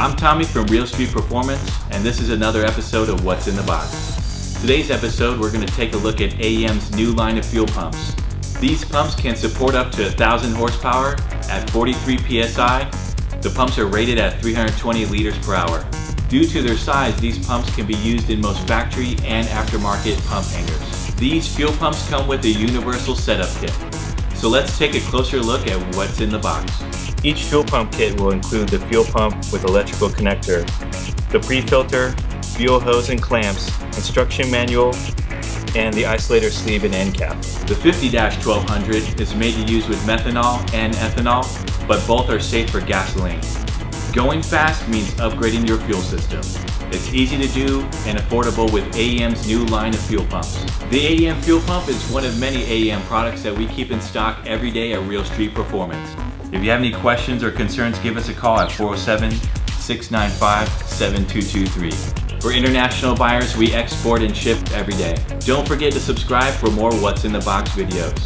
I'm Tommy from Real Street Performance, and this is another episode of What's in the Box. Today's episode, we're going to take a look at AEM's new line of fuel pumps. These pumps can support up to 1,000 horsepower at 43 psi. The pumps are rated at 320 liters per hour. Due to their size, these pumps can be used in most factory and aftermarket pump hangers. These fuel pumps come with a universal setup kit. So let's take a closer look at what's in the box. Each fuel pump kit will include the fuel pump with electrical connector, the pre-filter, fuel hose and clamps, instruction manual, and the isolator sleeve and end cap. The 50-1200 is made to use with methanol and ethanol, but both are safe for gasoline. Going fast means upgrading your fuel system. It's easy to do and affordable with AEM's new line of fuel pumps. The AEM fuel pump is one of many AEM products that we keep in stock every day at Real Street Performance. If you have any questions or concerns, give us a call at 407-695-7223. For international buyers, we export and ship every day. Don't forget to subscribe for more What's in the Box videos.